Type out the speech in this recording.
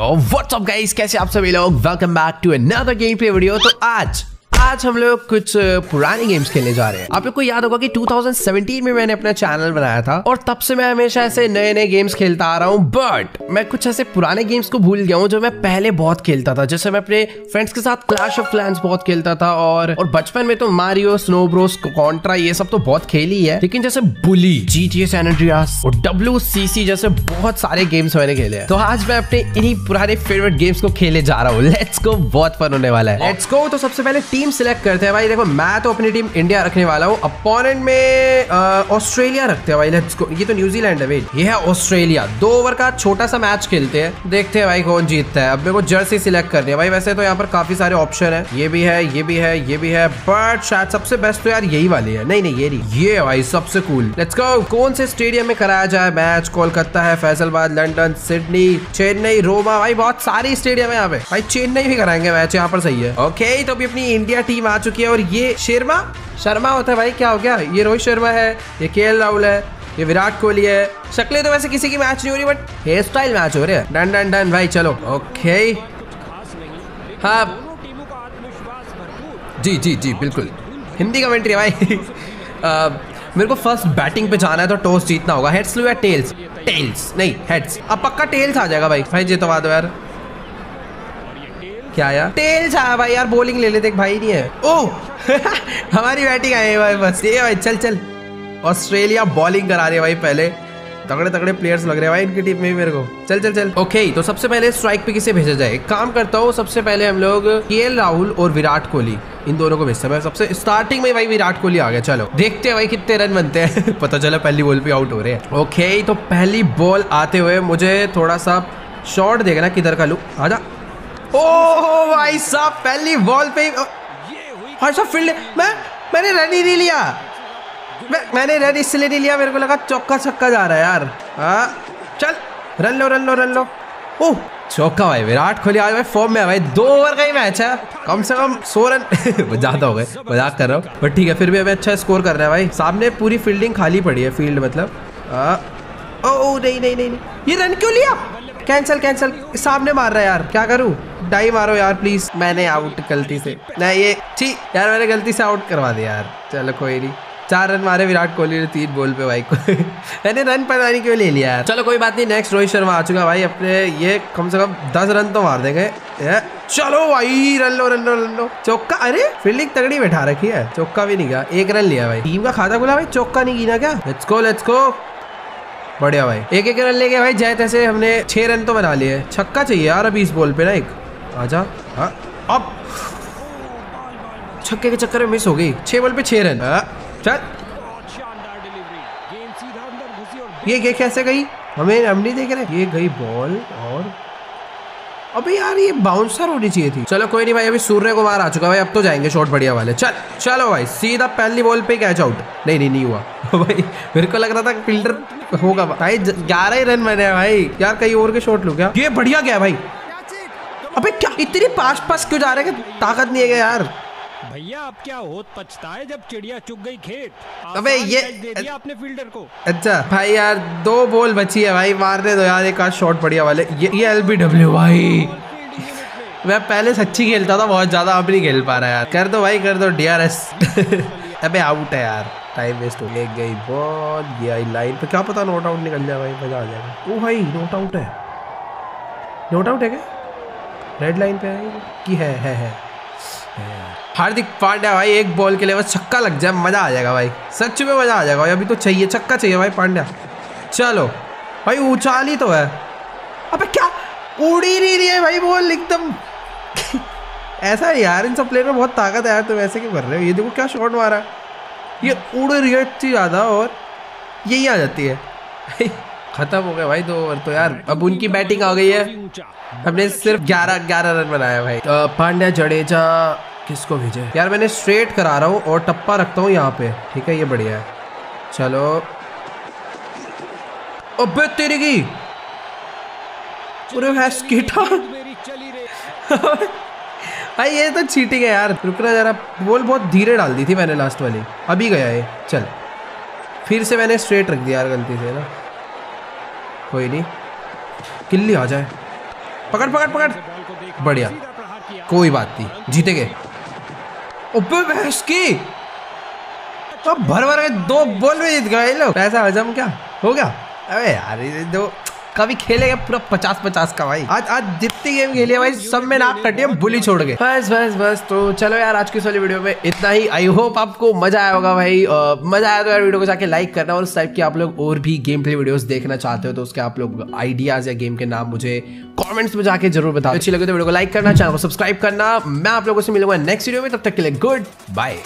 What's up guys कैसे आप सभी लोग? Welcome back to another game play video तो आज आज हम लोग कुछ पुरानी गेम्स खेलने जा रहे हैं। आप लोग को याद होगा कि 2017 में मैंने अपना चैनल बनाया था और तब से मैं हमेशा ऐसे नए नए गेम्स खेलता आ रहा हूँ। बट मैं कुछ ऐसे पुराने गेम्स को भूल गया हूँ जो मैं पहले बहुत खेलता था। जैसे मैं अपने फ्रेंड्स के साथ क्लैश ऑफ़ क्लैंस बहुत खेलता था और और बचपन में तो मारियो स्नो ब्रोस कॉन्ट्रा ये सब तो बहुत खेली है। लेकिन जैसे बुली जी टी एस और डब्ल्यू सी सी जैसे बहुत सारे गेम्स मैंने खेले हैं। तो आज मैं अपने इन्हीं पुराने फेवरेट गेम्स को खेले जा रहा हूँ। लेट्स गो बहुत फन होने वाला है। लेट्स गो तो सबसे पहले टीम टीम सिलेक्ट करते हैं भाई। देखो, मैं तो अपनी टीम इंडिया रखने वाला हूँ। अपोनेंट में ऑस्ट्रेलिया रखते हैं भाई। लेट्स गो ये तो न्यूजीलैंड है भाई। ये है ऑस्ट्रेलिया दो ओवर का छोटा सा मैच खेलते हैं। देखते हैं भाई कौन जीतता है। अब मेरे को जर्सी सिलेक्ट करनी है। भाई, वैसे तो यहाँ पर काफ़ी सारे ऑप्शन है। ये भी है, ये भी है, ये भी है। बट शायद सबसे बेस्ट तो यार यही वाली है। नहीं नहीं, ये नहीं। ये भाई सबसे कूल लेट्स गो कौन से स्टेडियम में कराया जाए मैच कोलकाता है, Faisalabad London Sydney, Chennai, Roma. भाई, बहुत सारी स्टेडियम है यहाँ पे। भाई, चेन्नई भी कराएँगे मैच यहाँ पर सही है। ओके तो अभी अपनी इंडिया इंडिया टीम आ चुकी है और ये शर्मा शर्मा होता है भाई क्या हो गया? ये रोहित शर्मा है ये केएल राहुल है ये विराट कोहली है। शक्लें तो वैसे किसी की मैच नहीं हो रही बट हेयर स्टाइल मैच हो रहे हैं। डन डन डन भाई चलो ओके हाँ। जी जी जी बिल्कुल। हिंदी कमेंट्री भाई। आ, मेरे को फ़र्स्ट बैटिंग पे जाना है तो टॉस जीतना होगा। हेड्स लो या टेल्स टेल्स नहीं हेड्स अब पक्का टेल्स आ जाएगा भाई। भाई जितवा दो यार। क्या यार? टेल्स आया भाई यार बॉलिंग ले लेते भाई नहीं है। ओ! हमारी बैटिंग आई है भाई, बस। ये भाई, चल चल। ऑस्ट्रेलिया बॉलिंग करा रही है भाई पहले। तगड़े तगड़े प्लेयर्स लग रहे हैं भाई इनकी टीम में भी मेरे को। चल चल चल। ओके तो सबसे पहले स्ट्राइक पे किसे भेजा जाए? काम करता हूँ, सबसे पहले हम लोग के राहुल और विराट कोहली। इन दोनों को भेजते हैं। सबसे स्टार्टिंग में भाई विराट कोहली आ गया, चलो। देखते हैं भाई कितने रन बनते हैं। पता चला पहली बॉल पे आउट हो रहे हैं। ओके तो पहली बॉल आते हुए मुझे थोड़ा सा शॉर्ट देखना किधर का लू? आजा। ओह भाई साहब पहली बॉल पे भाई साहब फ़ील्ड मैं मैंने रन ही नहीं लिया। मैं, मैंने रन इसलिए नहीं लिया मेरे को लगा चौका छक्का जा रहा है यार। हाँ चल रन लो रन लो रन लो। ओह चौका भाई विराट कोहली आज भाई फॉर्म में है भाई दो ओवर का ही मैच है। कम से कम सौ रन ज़्यादा हो गए मज़ाक कर रहा हूँ। बट ठीक है फिर भी हमें अच्छा स्कोर कर रहा है भाई। सामने पूरी फील्डिंग खाली पड़ी है फ़ील्ड मतलब। ओ नहीं नहीं नहीं ये रन क्यों लिया? कैंसिल कैंसिल सामने मार रहा है यार। क्या करूँ? डाई मारो यार प्लीज़ मैंने आउट गलती से। नहीं ये ठीक यार मैंने गलती से आउट करवा दिया यार। चलो कोई नहीं। चार रन मारे विराट कोहली ने तीन बॉल पे भाई को। मैंने रन पता नहीं क्यों ले लिया यार। चलो कोई बात नहीं नेक्स्ट रोहित शर्मा आ चुका भाई अपने। ये कम से कम दस रन तो मार देंगे। चलो भाई, रन लो रन लो रन लो। चौका अरे फील्डिंग तगड़ी बैठा रखी है। चौका भी नहीं गया। एक रन लिया भाई। टीम का खाता खुला भाई। चौका नहीं गिना क्या? लेट्स गो लेट्स गो बढ़िया भाई। एक एक रन लेके भाई जय तैसे हमने छह रन तो बना लिए। छक्का चाहिए यार अभी इस बॉल पे ना एक। आजा हाँ अब। छक्के के चक्कर में मिस हो गई। छह बॉल पे छह रन। हाँ, चल। ये ये कैसे गई? हमें हम नहीं देख रहे। ये गई बॉल और अबे यार ये बाउंसर होनी चाहिए थी। चलो कोई नहीं भाई अभी सूर्य को बाहर आ चुका भाई अब तो जाएँगे शॉट बढ़िया वाले। चल चलो भाई सीधा पहली बॉल पे कैच आउट नहीं नहीं नहीं हुआ। भाई मेरे को लग रहा था फील्डर होगा। भाई ग्यारह ही रन बने भाई। यार कई ओवर के शॉट लू क्या? ये बढ़िया गया भाई। अबे क्या इतनी पास पास क्यों जा रहे हैं? ताकत नहीं है यार? भैया अब क्या होत पछता है जब चिड़िया चुग गई खेत? अबे ये दे दिया अपने फील्डर को। अच्छा भाई यार दो बॉल बची है भाई मारने दो यार एक आध शॉट बढ़िया वाले। ये ये एलबीडब्ल्यू भाई। मैं पहले सच्ची खेलता था बहुत ज़्यादा अब नहीं खेल पा रहा यार। कर दो भाई कर दो डीआरएस अबे आउट है यार टाइम वेस्ट हो गया। गई बॉल गया लाइन पे। क्या पता नोट आउट निकल जाए भाई मज़ा आ जाएगा। ओ भाई नोट आउट है। नोट आउट है क्या? रेड लाइन पे है कि है है है। हार्दिक पांड्या भाई, एक बॉल के लिए बस छक्का लग जाए, मज़ा आ जाएगा भाई। सच में मज़ा आ जाएगा भाई, अभी तो चाहिए, छक्का चाहिए भाई पांड्या। चलो, भाई उछाल ही तो है। अबे क्या उड़ी नहीं रही है भाई बॉल एकदम। ऐसा यार, इन सब प्लेयर में बहुत ताकत है यार तो वैसे क्यों कर रहे हो? ये देखो क्या शॉट मारा। ये उड़ रही है इतनी ज़्यादा और यही आ जाती है। खत्म हो गया भाई दो ओवर तो यार। अब उनकी बैटिंग आ गई है। हमने सिर्फ़ ग्यारह ग्यारह रन बनाया भाई। पांड्या, जडेजा किसको भेजे यार, मैंने स्ट्रेट करा रहा हूँ और टप्पा रखता हूँ यहाँ पे। ठीक है, ये बढ़िया है। चलो। अबे, तेरी की? पूरे भाई, ये तो चीटिंग है यार। रुकना जरा। बोल बहुत धीरे डाल दी थी मैंने लास्ट वाली। अभी गया ये। चल। फिर से मैंने स्ट्रेट रख दिया यार, गलती से ना। कोई नहीं। किल्ली आ जाए। पकड़ पकड़ पकड़। बढ़िया। कोई बात नहीं। जीतेंगे। भैंस की। अब भर भर के दो बॉल में जीत गए लोग। पैसा हजम क्या? हो गया? अबे यार, ये दो कभी खेलेगा पूरा पचास पचास का भाई। आज आज जितनी गेम खेली है भाई सब में कटी है बुली छोड़ गए। बस बस बस तो चलो यार आज की वाली वीडियो में इतना ही। आई होप आपको मज़ा आया होगा भाई। अ, मज़ा आया तो यार वीडियो को जाके लाइक करना और उस टाइप की आप लोग और भी गेम प्ले वीडियोस देखना चाहते हो तो उसके आप लोग आइडियाज़ या गेम के नाम मुझे कमेंट्स में जाके ज़रूर बताओ। अच्छी लगे तो वीडियो को लाइक करना चैनल को सब्सक्राइब करना। मैं आप लोगों से मिलूँगा नेक्स्ट वीडियो में तब तक के लिए गुड बाय